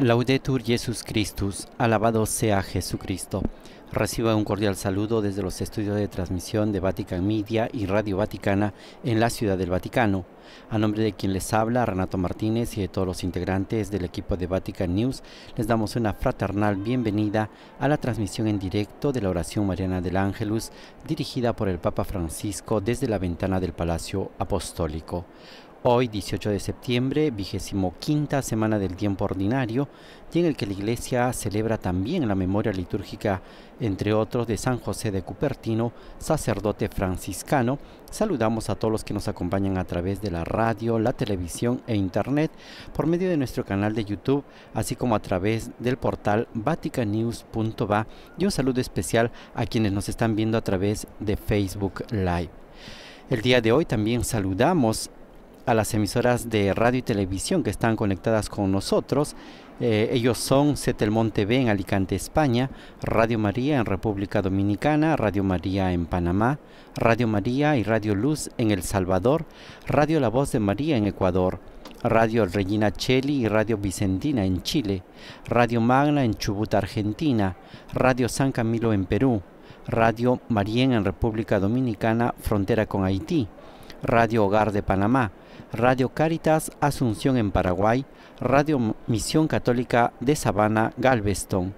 Laudetur Jesus Christus, alabado sea Jesucristo. Reciba un cordial saludo desde los estudios de transmisión de Vatican Media y Radio Vaticana en la Ciudad del Vaticano. A nombre de quien les habla, Renato Martínez y de todos los integrantes del equipo de Vatican News, les damos una fraternal bienvenida a la transmisión en directo de la oración mariana del Ángelus dirigida por el Papa Francisco desde la ventana del Palacio Apostólico. Hoy, 18 de septiembre, vigésimo quinta semana del tiempo ordinario, y en el que la Iglesia celebra también la memoria litúrgica, entre otros, de San José de Cupertino, sacerdote franciscano. Saludamos a todos los que nos acompañan a través de la radio, la televisión e internet, por medio de nuestro canal de YouTube, así como a través del portal vaticanews.va, y un saludo especial a quienes nos están viendo a través de Facebook Live. El día de hoy también saludamos a las emisoras de radio y televisión que están conectadas con nosotros. Eh, ellos son Cetelmont TV en Alicante, España, Radio María en República Dominicana, Radio María en Panamá, Radio María y Radio Luz en El Salvador, Radio La Voz de María en Ecuador, Radio Regina Cheli y Radio Vicentina en Chile, Radio Magna en Chubut, Argentina, Radio San Camilo en Perú, Radio Marien en República Dominicana, frontera con Haití, Radio Hogar de Panamá, Radio Caritas Asunción en Paraguay, Radio Misión Católica de Savannah, Galveston,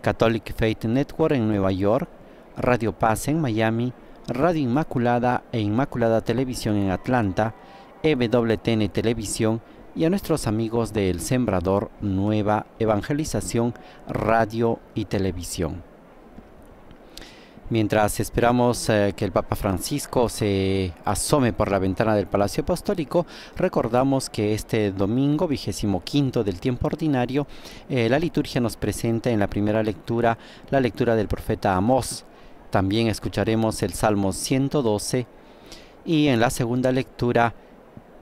Catholic Faith Network en Nueva York, Radio Paz en Miami, Radio Inmaculada e Inmaculada Televisión en Atlanta, EWTN Televisión y a nuestros amigos de El Sembrador Nueva Evangelización Radio y Televisión. Mientras esperamos eh, que el Papa Francisco se asome por la ventana del Palacio Apostólico, recordamos que este domingo, vigésimo quinto del tiempo ordinario, eh, la liturgia nos presenta en la primera lectura la lectura del profeta Amós. También escucharemos el Salmo 112 y en la segunda lectura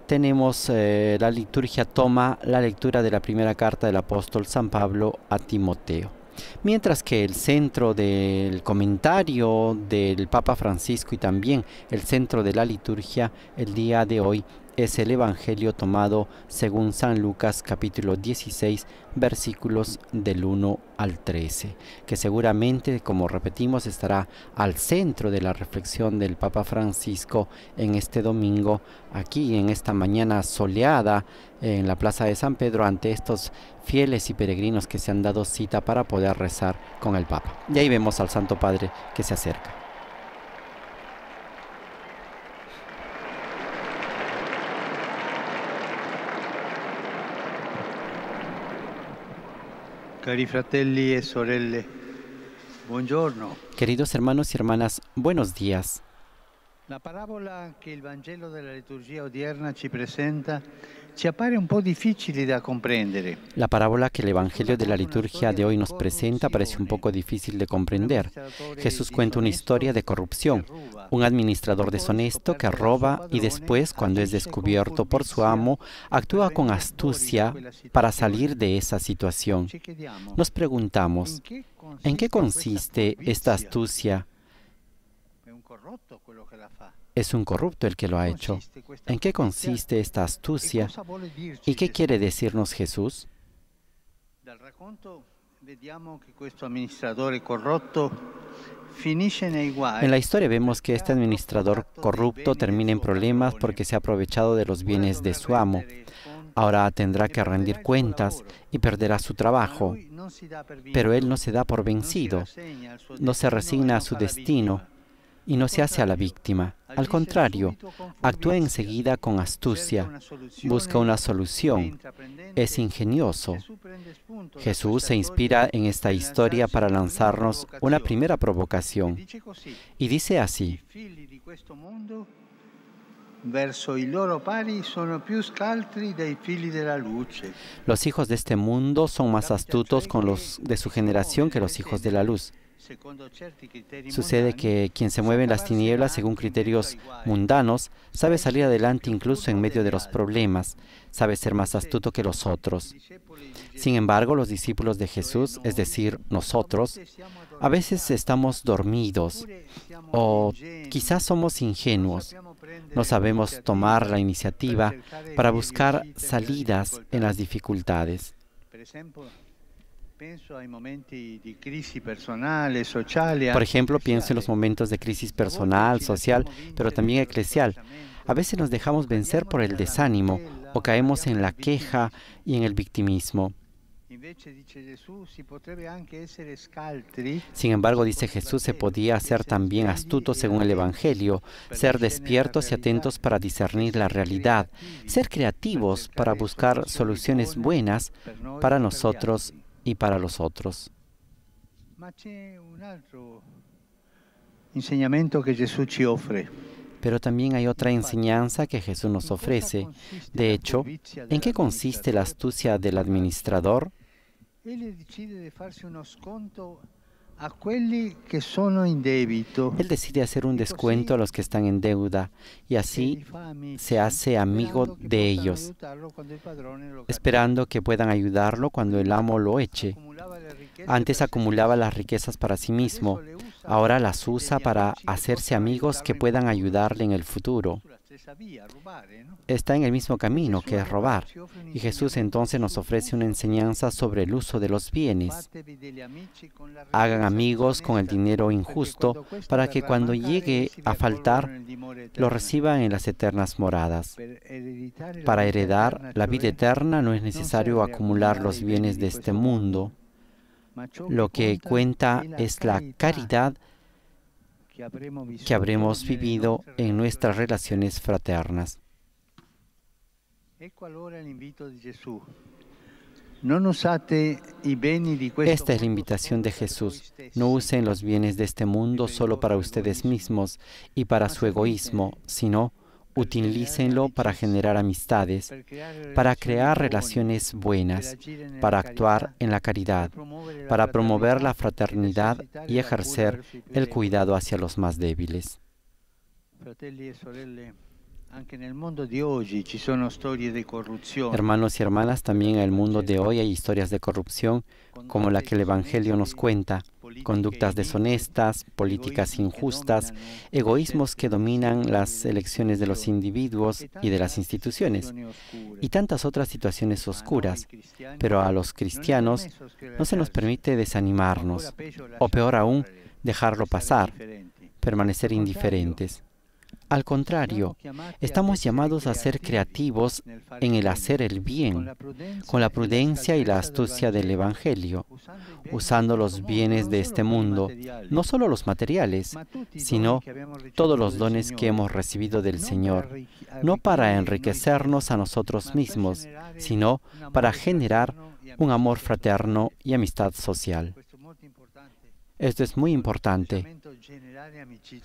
tenemos eh, la liturgia toma la lectura de la primera carta del apóstol San Pablo a Timoteo. Mientras que el centro del comentario del Papa Francisco y también el centro de la liturgia el día de hoy es el Evangelio tomado según San Lucas capítulo 16 versículos del 1 al 13, que seguramente, como repetimos, estará al centro de la reflexión del Papa Francisco en este domingo, aquí en esta mañana soleada en la Plaza de San Pedro ante estos fieles y peregrinos que se han dado cita para poder rezar con el Papa. Y ahí vemos al Santo Padre que se acerca. Cari fratelli e sorelle, buongiorno. Queridos hermanos y hermanas, buenos días. La parábola que el Vangelo de la liturgia odierna ci presenta ci appare un po' difficile da comprendere. La parábola que el Evangelio de la liturgia de hoy nos presenta parece un poco difícil de comprender. Jesús cuenta una historia de corrupción, un administrador deshonesto que roba y después, cuando es descubierto por su amo, actúa con astucia para salir de esa situación. Nos preguntamos, ¿en qué consiste esta astucia? Es un corrupto el que lo ha hecho. ¿En qué consiste esta astucia? ¿Y qué quiere decirnos Jesús? En la historia vemos que este administrador corrupto termina en problemas porque se ha aprovechado de los bienes de su amo. Ahora tendrá que rendir cuentas y perderá su trabajo. Pero él no se da por vencido, no se resigna a su destino y no se hace a la víctima. Al contrario, actúa enseguida con astucia, busca una solución, es ingenioso. Jesús se inspira en esta historia para lanzarnos una primera provocación y dice así, los hijos de este mundo son más astutos con los de su generación que los hijos de la luz. Sucede que quien se mueve en las tinieblas según criterios mundanos sabe salir adelante incluso en medio de los problemas, sabe ser más astuto que los otros. Sin embargo, los discípulos de Jesús, es decir, nosotros, a veces estamos dormidos o quizás somos ingenuos. No sabemos tomar la iniciativa para buscar salidas en las dificultades. Por ejemplo, pienso en los momentos de crisis personal, social, pero también eclesial. A veces nos dejamos vencer por el desánimo o caemos en la queja y en el victimismo. Sin embargo, dice Jesús, se podía ser también astuto según el Evangelio, ser despiertos y atentos para discernir la realidad, ser creativos para buscar soluciones buenas para nosotros y para los otros. Pero también hay otra enseñanza que Jesús nos ofrece. De hecho, ¿en qué consiste la astucia del administrador? Él decide hacer un descuento a los que están en deuda y así se hace amigo de ellos, esperando que puedan ayudarlo cuando el amo lo eche. Antes acumulaba las riquezas para sí mismo, ahora las usa para hacerse amigos que puedan ayudarle en el futuro está en el mismo camino que es robar. Y Jesús entonces nos ofrece una enseñanza sobre el uso de los bienes. Hagan amigos con el dinero injusto para que cuando llegue a faltar lo reciban en las eternas moradas. Para heredar la vida eterna no es necesario acumular los bienes de este mundo. Lo que cuenta es la caridad que habremos vivido en nuestras relaciones fraternas. Esta es la invitación de Jesús. No usen los bienes de este mundo solo para ustedes mismos y para su egoísmo, sino utilícenlo para generar amistades, para crear relaciones buenas, para actuar en la caridad, para promover la fraternidad y ejercer el cuidado hacia los más débiles. Hermanos y hermanas, también en el mundo de hoy hay historias de corrupción como la que el Evangelio nos cuenta, conductas deshonestas, políticas injustas, egoísmos que dominan las elecciones de los individuos y de las instituciones, y tantas otras situaciones oscuras. Pero a los cristianos no se nos permite desanimarnos, o peor aún, dejarlo pasar, permanecer indiferentes. Al contrario, estamos llamados a ser creativos en el hacer el bien, con la prudencia y la astucia del Evangelio, usando los bienes de este mundo, no solo los materiales, sino todos los dones que hemos recibido del Señor, no para enriquecernos a nosotros mismos, sino para generar un amor fraterno y amistad social. Esto es muy importante,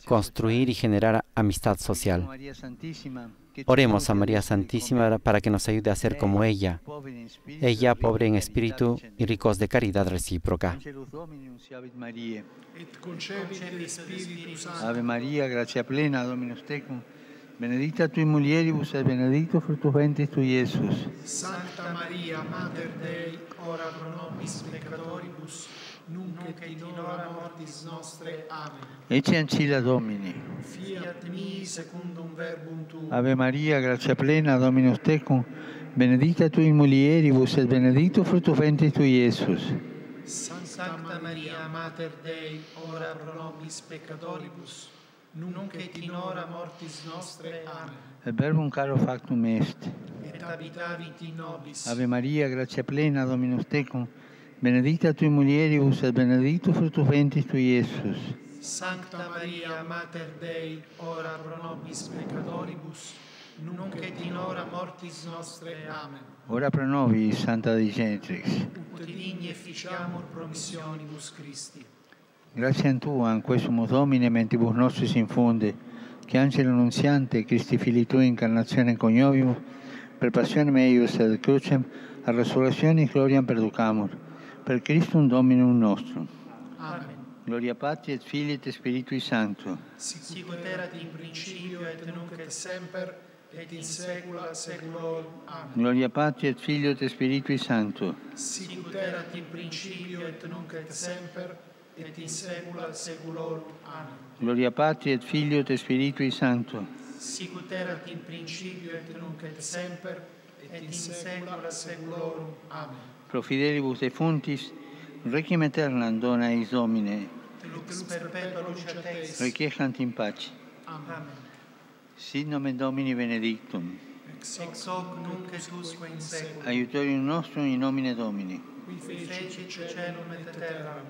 construir y generar amistad social. Oremos a María Santísima para que nos ayude a ser como ella, ella pobre en espíritu y ricos de caridad recíproca. Ave María, gracia plena, Dominus tecum, benedicta tui mulieribus et benedictus fructus ventris tui, Iesus. Santa María, Mater Dei, ora pro nobis peccatoribus, nunc et in hora mortis nostre. Amen. Ecce ancilla Domini. Fiat mi secundum verbum tuum. Ave Maria, grazia plena, Dominus tecum, benedicta tui in mulieribus et benedictus fructus ventris tui, Iesus. Santa Maria, Mater Dei, ora pro nobis peccatoribus, nunc et in hora mortis nostre. Amen. Et verbum caro factum est. Et habitavit in nobis. Ave Maria, grazia plena, Dominus tecum, benedicta tui mulieribus et benedictus fructus ventris tui, Iesus. Sancta Maria, Mater Dei, ora pro nobis peccatoribus, nunc et in hora mortis nostre. Amen. Ora pro nobis, Santa Dei Genitrix. Ut digni efficiamur promissionibus Christi. Grazie a Tua, in questo Domine, mentibus nostris infunde, che angelo annunziante, Christi Fili Tui, incarnazione coniovimus, per passione meius et crucem, a resurrezione gloriam perducamur, per Christum Dominum nostrum. Amen. Gloria Patri et Filii et Spiritui Sancto. Sic ut erat in principio et nunc et semper et in saecula saeculorum. Amen. Gloria Patri et Filio et Spiritui Sancto. Sic ut erat in principio et nunc et semper et in saecula saeculorum. Amen. Gloria Patri et Filio et Spiritui Sancto. Sic ut erat in principio et nunc et semper et in saecula saeculorum. Amen. pro fidelibus defuntis, requiem aeternam dona eis Domine, lux perpetua lucia teis, requiescant in pace. Amen. Sit nomen Domini benedictum, ex hoc nunc et usque in seculum, aiutorium nostrum in nomine Domini, qui feci celum et terram.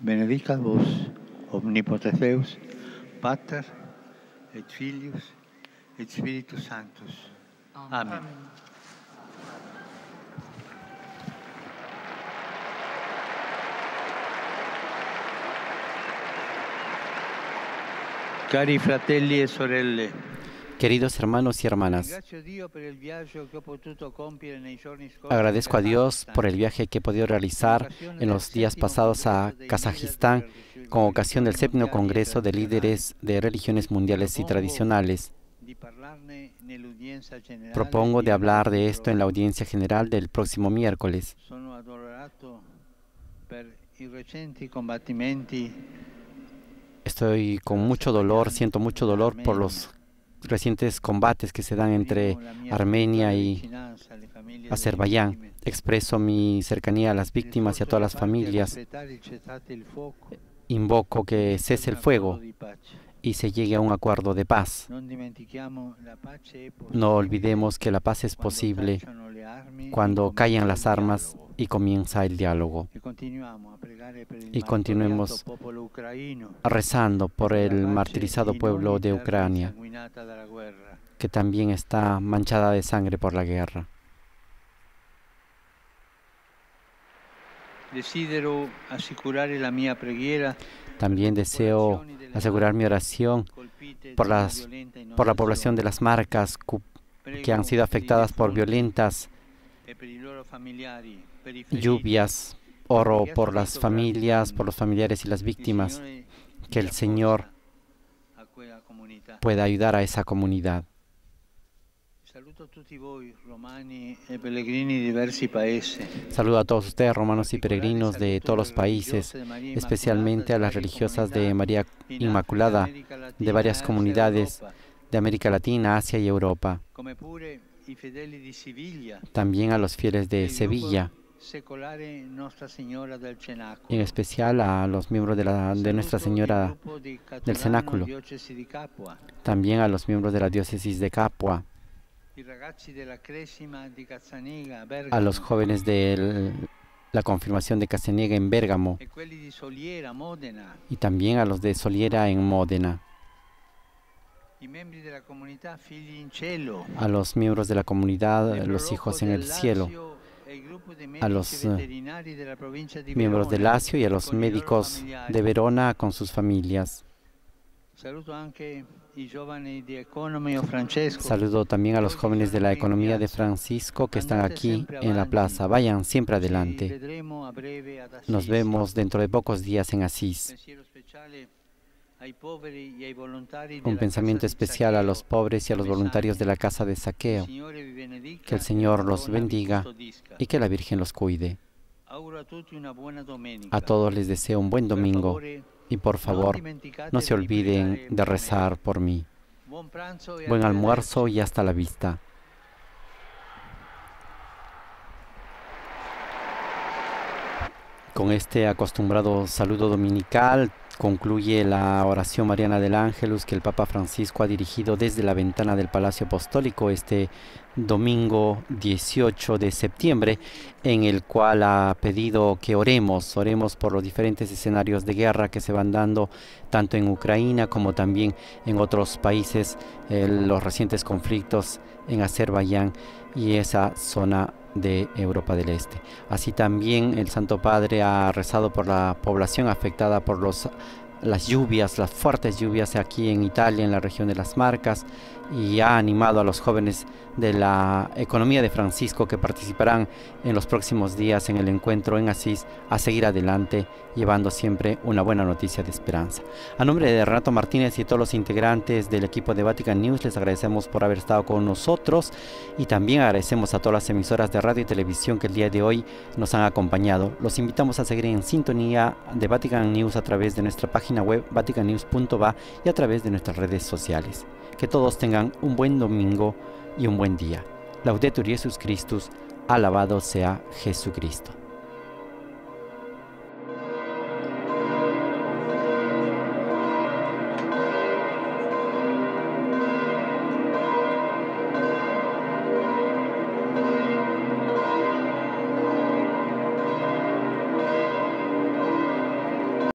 Benedica vos, omnipotens Deus, Pater et Filius et Spiritus Sanctus. Amen. Cari fratelli e sorelle, Queridos hermanos y hermanas, agradezco a Dios por el viaje que he podido realizar en los días pasados a Kazajistán con ocasión del séptimo Congreso de Líderes de Religiones Mundiales y Tradicionales. Propongo de hablar de esto en la audiencia general del próximo miércoles. Estoy con mucho dolor, siento mucho dolor por los recientes combates que se dan entre Armenia y Azerbaiyán. Expreso mi cercanía a las víctimas y a todas las familias. Invoco que cese el fuego. Y se llegue a un acuerdo de paz. No olvidemos que la paz es posible cuando callan las armas y comienza el diálogo. Y continuemos Rezando por el martirizado pueblo de Ucrania, que también está manchada de sangre por la guerra. También deseo asegurar mi oración por las- por la población de las marcas que han sido afectadas por violentas lluvias. Oro por las familias, por los familiares y las víctimas, que el Señor pueda ayudar a esa comunidad. Saludo a todos ustedes, romanos y peregrinos de todos los países, especialmente a las religiosas de María Inmaculada de varias comunidades de América Latina, Asia y Europa. También a los fieles de il Sevilla, en especial a los miembros de, la, de Nuestra Señora, di del Cenáculo. También a los miembros de la diócesis de Capua, a los jóvenes de la confirmación de Caseniega en Bérgamo. E y también a los de Soliera en Módena, a los miembros de la comunidad, los hijos en el cielo, Lazio e a los, eh, miembros de Lacio y a los médicos de Verona con sus familias. Saludo también a los jóvenes de la economía de Francisco que están aquí en la plaza. Vayan siempre adelante. Nos vemos dentro de pocos días en Asís. Un pensamiento especial a los pobres y a los voluntarios de la casa de saqueo. Que el Señor los bendiga y que la Virgen los cuide. A todos les deseo un buen domingo favore, y por favor no se olviden de rezar por mí. Buen almuerzo y hasta la vista. Con este acostumbrado saludo dominical concluye la oración mariana del Ángelus que el Papa Francisco ha dirigido desde la ventana del Palacio Apostólico este domingo 18 de septiembre, en el cual ha pedido que oremos, oremos por los diferentes escenarios de guerra que se van dando tanto en Ucrania como también en otros países, eh, los recientes conflictos en Azerbaiyán y esa zona de Europa del Este. Así también el Santo Padre ha rezado por la población afectada por los, las lluvias, las fuertes lluvias aquí en Italia, en la región de las Marcas, y ha animado a los jóvenes de la economía de Francisco que participarán en los próximos días en el encuentro en Asís a seguir adelante llevando siempre una buena noticia de esperanza. A nombre de Renato Martínez y todos los integrantes del equipo de Vatican News les agradecemos por haber estado con nosotros y también agradecemos a todas las emisoras de radio y televisión que el día de hoy nos han acompañado. Los invitamos a seguir en sintonía de Vatican News a través de nuestra página web vaticannews.va y a través de nuestras redes sociales. Que todos tengan un buen domingo y un buen día. Laudetur Jesus Christus, Alabado sea Jesucristo.